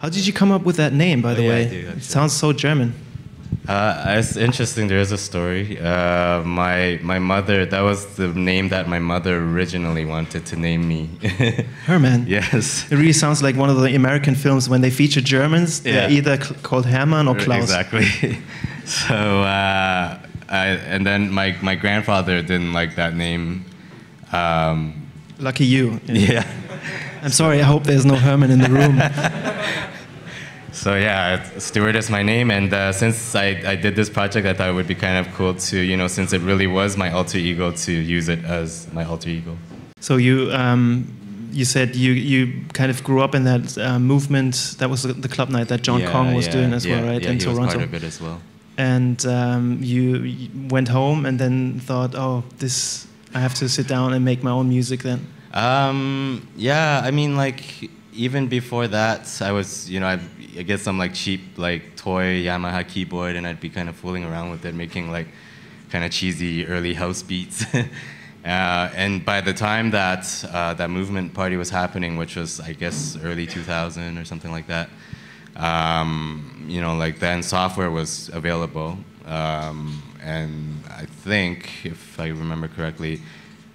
How did you come up with that name, by the Oh, yeah, way? do, it sounds so German. Uh, it's interesting. There is a story. Uh, my my mother. That was the name that my mother originally wanted to name me. Herman. yes. It really sounds like one of the American films when they feature Germans. They're Yeah. either called Hermann or Klaus. Exactly. so, uh, I, and then my, my grandfather didn't like that name. Um, Lucky you. yeah. I'm sorry. I hope there's no Herman in the room. So yeah, Stuart is my name, and uh, since I, I did this project, I thought it would be kind of cool to, you know, since it really was my alter ego, to use it as my alter ego. so you um, you said you you kind of grew up in that uh, movement. That was the, club night that John Yeah, Kong was yeah, doing as well, yeah, right? Yeah, in he Toronto. was part of it as well. and um, you, went home and then thought, oh, this I have to sit down and make my own music. Then Um, yeah, I mean, like even before that, I was, you know, I'd, I get some like cheap like toy Yamaha keyboard, and I'd be kind of fooling around with it, making like kind of cheesy early house beats. uh, and by the time that uh, that movement party was happening, which was I guess early 2000 or something like that, um, you know, like then software was available, um, and I think if I remember correctly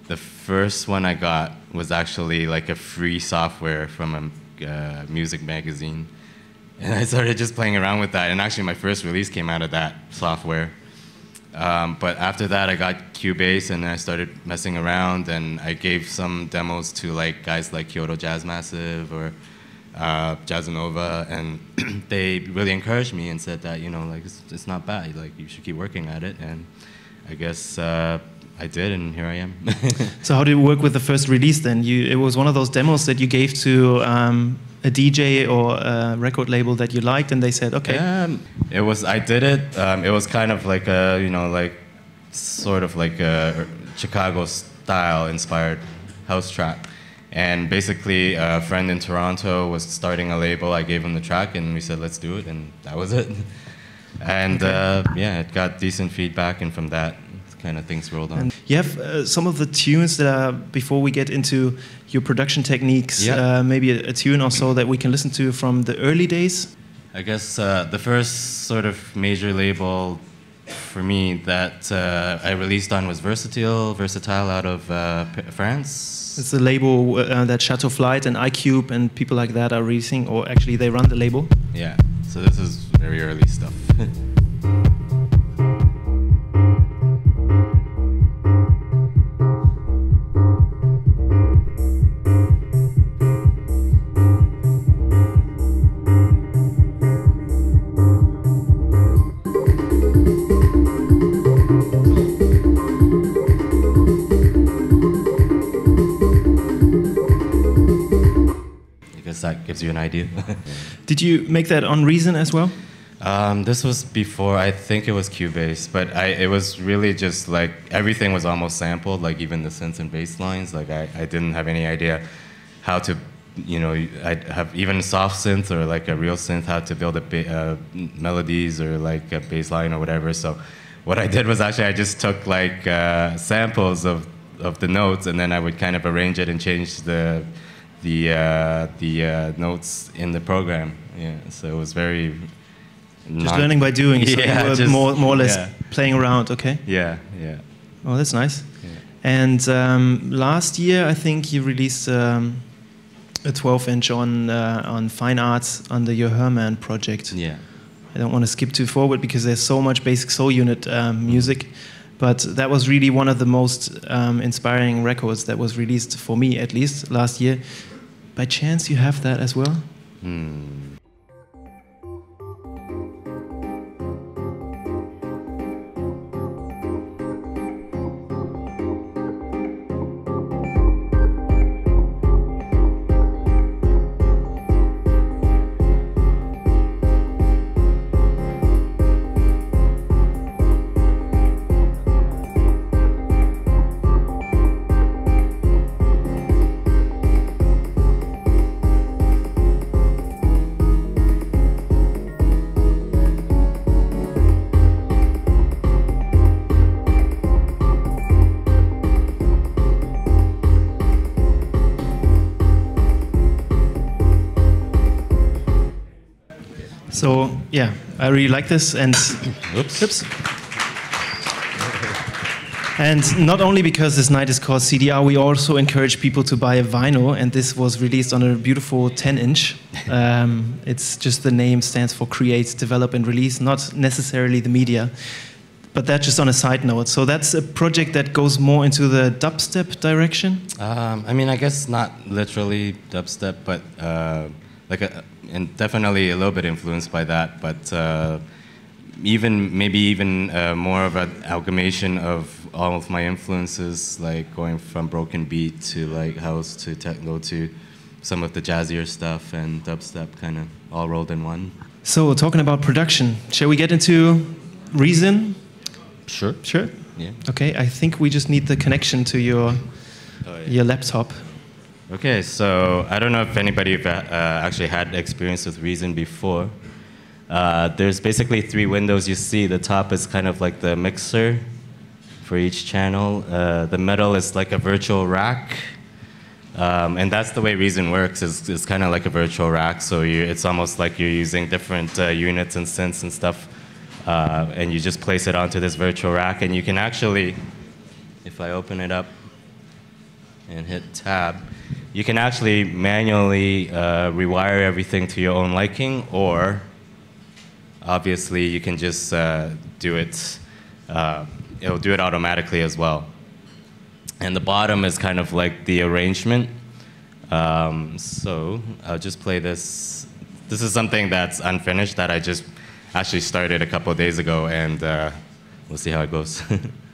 the first one I got was actually like a free software from a uh, music magazine. And I started just playing around with that. And actually, my first release came out of that software. Um, but after that, I got Cubase and I started messing around. And I gave some demos to like guys like Kyoto Jazz Massive or uh, Jazzanova. And they really encouraged me and said that, you know, like, it's, it's not bad. Like, you should keep working at it. And I guess uh, I did, and here I am. So how did it work with the first release then? You, it was one of those demos that you gave to um, a DJ or a record label that you liked, and they said, okay. Um, it was. I did it. Um, it was kind of like a, you know, like sort of like a Chicago style inspired house track. And basically, a friend in Toronto was starting a label. I gave him the track, and we said, let's do it, and that was it. And uh, yeah, it got decent feedback, and from that, kind of things rolled on. And you have uh, some of the tunes that are, before we get into your production techniques, Yeah. uh, maybe a, a tune or so that we can listen to from the early days. I guess uh, the first sort of major label for me that uh, I released on was Versatile, Versatile out of uh, France. It's a label uh, that Chateau Flight and I:Cube and people like that are releasing, or actually they run the label. Yeah, so this is very early stuff. That gives you an idea. Did you make that on Reason as well? Um, this was before I think it was Cubase, but I, it was really just like everything was almost sampled, like even the synths and bass lines. Like I, I didn't have any idea how to, you know, I have even soft synth or like a real synth how to build a uh, melodies or like a bass line or whatever. So what I did was actually I just took like uh, samples of, of the notes and then I would kind of arrange it and change the the uh, the uh, notes in the program. Yeah, so it was very Just learning by doing. So Yeah, just- more, more or less yeah. playing around, okay? Yeah, yeah. Oh, that's nice. Yeah. And um, last year, I think you released um, a 12 inch on, uh, on Fine Arts under your Herman project. Yeah. I don't want to skip too forward because there's so much basic soul unit um, music. But that was really one of the most um, inspiring records that was released for me, at least last year. By chance, you have that as well? Hmm. I really like this, and Oops. oops. And not only because this night is called CDR, we also encourage people to buy a vinyl, and this was released on a beautiful 10 inch. Um, it's just the name stands for Create, Develop, and Release, not necessarily the media. But that's just on a side note. So that's a project that goes more into the dubstep direction. Um, I mean, I guess not literally dubstep, but uh, like, a, and definitely a little bit influenced by that. But uh, even maybe even uh, more of an amalgamation of all of my influences, like going from broken beat to like house to techno to some of the jazzier stuff and dubstep, kind of all rolled in one. So talking about production, shall we get into Reason? Sure. Sure. Yeah. Okay, I think we just need the connection to your Oh, yeah. your laptop. Okay, so I don't know if anybody uh, actually had experience with Reason before. Uh, there's basically three windows you see. The top is kind of like the mixer for each channel. Uh, the middle is like a virtual rack. Um, and that's the way Reason works. Is it's kind of like a virtual rack. So you, it's almost like you're using different uh, units and synths and stuff, uh, and you just place it onto this virtual rack. And you can actually, if I open it up, and hit tab, you can actually manually uh, rewire everything to your own liking, or obviously you can just uh, do it, uh, it'll do it automatically as well. And the bottom is kind of like the arrangement. Um, so I'll just play this. This is something that's unfinished that I just actually started a couple days ago, and uh, we'll see how it goes.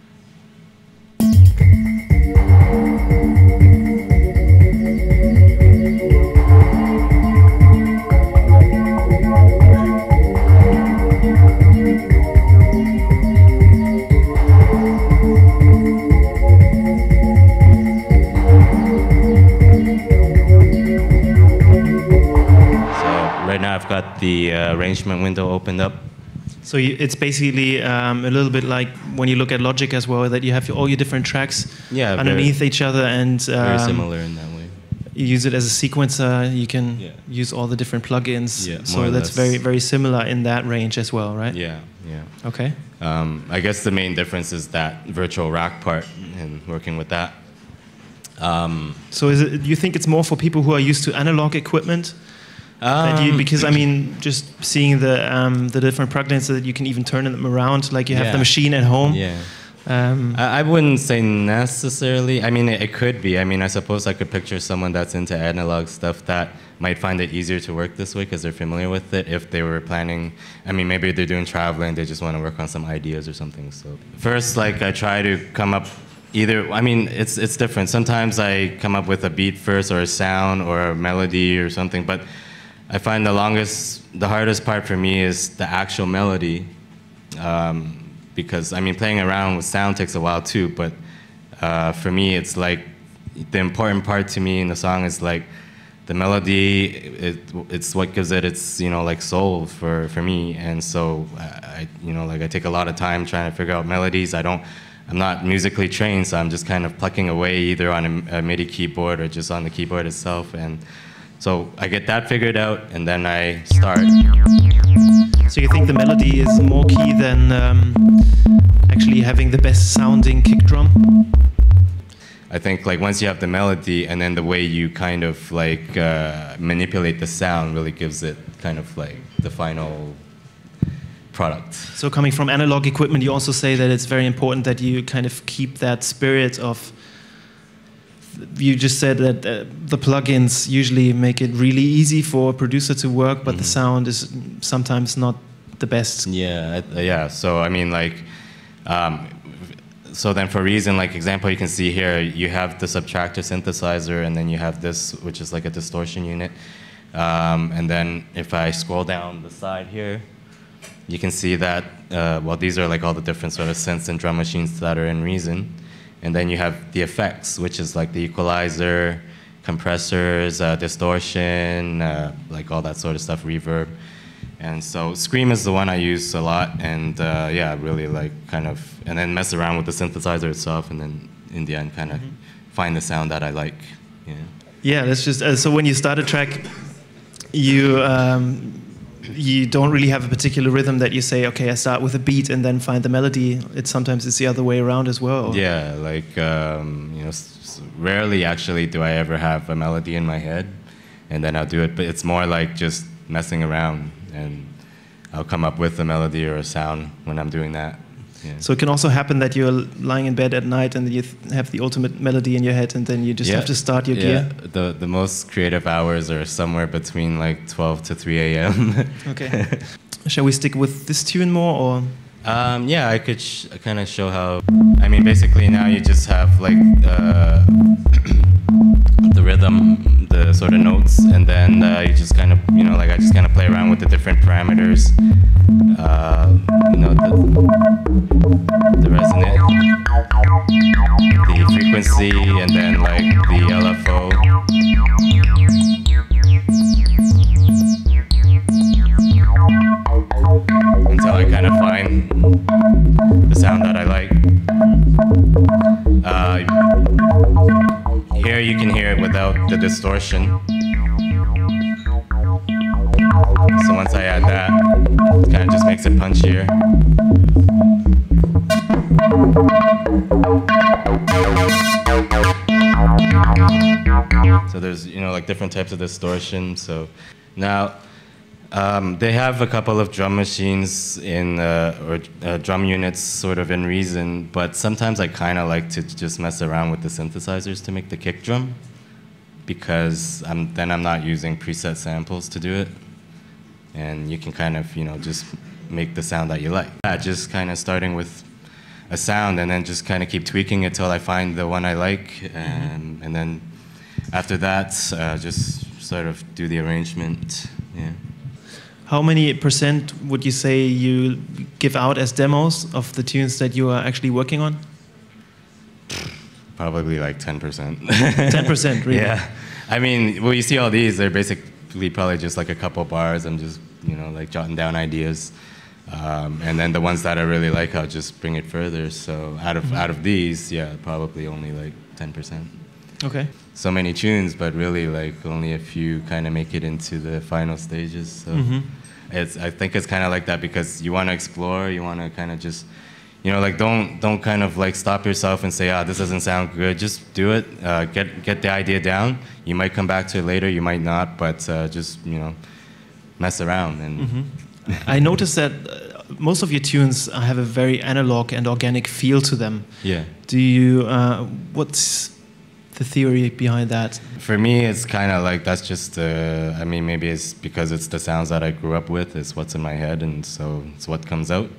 the uh, arrangement window opened up. So you, it's basically um, a little bit like when you look at Logic as well, that you have all your different tracks Yeah, very- underneath each other, and Very um, similar in that way. you use it as a sequencer. You can Yeah. use all the different plugins. Yeah, so that's very very similar in that range as well, right? Yeah, yeah. Okay. Um, I guess the main difference is that virtual rack part and working with that. Um, So is it? Do you think it's more for people who are used to analog equipment? That you, um, because I mean, just seeing the um, the different plugins that you can even turn them around, like you have Yeah. the machine at home. yeah. Um, I, I wouldn't say necessarily. I mean, it, it could be. I mean, I suppose I could picture someone that's into analog stuff that might find it easier to work this way because they're familiar with it. If they were planning, I mean, maybe they're doing traveling, they just want to work on some ideas or something. So first, like I try to come up. Either, I mean, it's it's different. Sometimes I come up with a beat first, or a sound, or a melody, or something. But I find the longest, the hardest part for me is the actual melody um, because I mean playing around with sound takes a while too. But uh, for me, it's like the important part to me in the song is like the melody. It, it's what gives it its you know like soul for for me. And so I you know like I take a lot of time trying to figure out melodies. I don't. I'm not musically trained, so I'm just kind of plucking away either on a, a MIDI keyboard or just on the keyboard itself. And so I get that figured out, and then I start. so you think the melody is more key than um, actually having the best sounding kick drum? I think like once you have the melody and then the way you kind of like uh, manipulate the sound really gives it kind of like the final product. So coming from analog equipment, you also say that it's very important that you kind of keep that spirit of. You just said that uh, the plugins usually make it really easy for a producer to work, but the sound is sometimes not the best. Yeah, yeah. So I mean like, um, so then for reason like example you can see here you have the subtractor synthesizer and then you have this which is like a distortion unit, um, and then if I scroll down the side here, you can see that, uh, well, these are like all the different sort of synths and drum machines that are in Reason. And then you have the effects, which is like the equalizer, compressors, uh, distortion, uh, like all that sort of stuff, reverb. And so Scream is the one I use a lot, and uh, yeah, really like kind of, and then mess around with the synthesizer itself, and then in the end, kind of find the sound that I like. Yeah. Yeah, that's just uh, so when you start a track, you um, you don't really have a particular rhythm that you say, okay, I start with a beat and then find the melody. It sometimes it's the other way around as well. Yeah, like um, you know, rarely actually do I ever have a melody in my head, and then I'll do it. But it's more like just messing around, and I'll come up with a melody or a sound when I'm doing that. Yeah. So it can also happen that you're lying in bed at night and you have the ultimate melody in your head, and then you just yeah. have to start your yeah. gear. The the most creative hours are somewhere between like 12 to 3 a.m. okay. Shall we stick with this tune more, or? Um, yeah, I could kind of show how. I mean, basically now you just have like uh, the rhythm, the sort of notes, and then uh, you just kind of, you know, like I just kind of play around with the different parameters. Uh, you know, the, the resonant, the frequency, and then like the LFO. Distortion. So once I add that, it kind of just makes it punchier. So there's, you know, like different types of distortion. So now, um, they have a couple of drum machines in uh, or uh, drum units sort of in Reason, but sometimes I kind of like to just mess around with the synthesizers to make the kick drum because I'm, then I'm not using preset samples to do it, and you can kind of you know just make the sound that you like. Yeah, just kind of starting with a sound and then just kind of keep tweaking it till I find the one I like, and, and then after that uh, just sort of do the arrangement. Yeah. How many percent would you say you give out as demos of the tunes that you are actually working on? Probably like 10%. 10%, really? Yeah. I mean, well, you see all these, they're basically probably just like a couple bars. I'm just, you know, like jotting down ideas. Um, and then the ones that I really like, I'll just bring it further. So out of, mm -hmm. out of these, yeah, probably only like 10%. Okay. So many tunes, but really like only a few kind of make it into the final stages. So. Mm -hmm it's I think it's kind of like that because you want to explore, you want to kind of just you know like don't don't kind of like stop yourself and say ah this doesn't sound good just do it uh, get get the idea down you might come back to it later you might not but uh, just you know mess around and mm-hmm. i noticed that uh, most of your tunes have a very analog and organic feel to them yeah do you uh, what's the theory behind that? For me, it's kind of like that's just. Uh, I mean, maybe it's because it's the sounds that I grew up with. It's what's in my head, and so it's what comes out.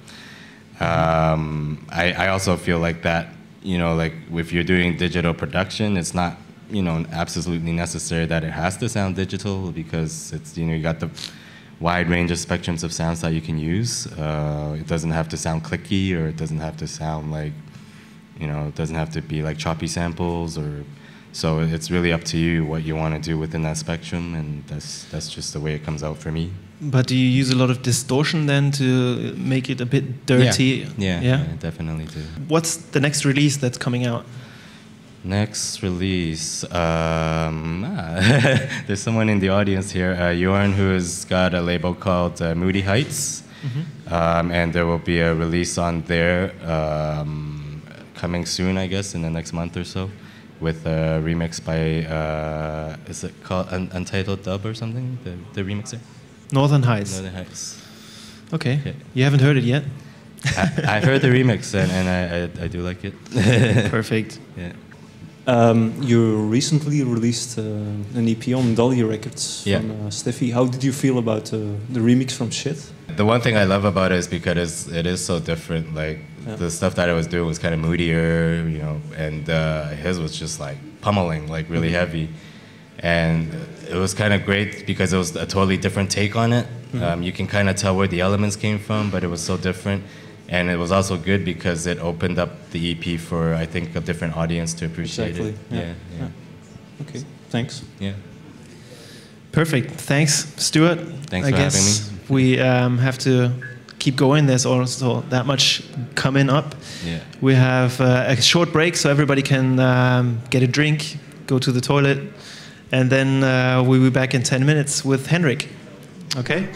Um, I, I also feel like that. You know, like if you're doing digital production, it's not you know absolutely necessary that it has to sound digital because it's you know you got the wide range of spectrums of sounds that you can use. Uh, it doesn't have to sound clicky or it doesn't have to sound like you know it doesn't have to be like choppy samples or so it's really up to you what you want to do within that spectrum, and that's that's just the way it comes out for me. But do you use a lot of distortion then to make it a bit dirty? Yeah, yeah, yeah? yeah definitely do. What's the next release that's coming out? Next release, um, ah, there's someone in the audience here, uh, Jorn, who has got a label called uh, Moody Heights, mm -hmm. um, and there will be a release on there um, coming soon, I guess, in the next month or so with a remix by uh, is it called Un Untitled Dub or something? The the remixer. Northern Heights. Northern Heights. Okay. Yeah. You haven't heard it yet. I, I, heard the remix and, and I, I, I do like it. Perfect. Yeah. Um, you recently released uh, an EP on Dolly Records yeah. from uh, Steffi. How did you feel about uh, the remix from Shed? The one thing I love about it is because it is, it is so different. Like yeah. the stuff that I was doing was kind of moodier, you know, and uh, his was just like pummeling, like really mm-hmm. heavy. And it was kind of great because it was a totally different take on it. Mm-hmm. Um, you can kind of tell where the elements came from, but it was so different. And it was also good because it opened up the EP for, I think, a different audience to appreciate exactly. it. Yeah. Yeah, yeah. Okay, thanks. Yeah. Perfect. Thanks, Stuart. Thanks I for guess having me. We um, have to keep going. There's also that much coming up. Yeah. We have uh, a short break so everybody can um, get a drink, go to the toilet, and then uh, we'll be back in 10 minutes with Henrik. Okay?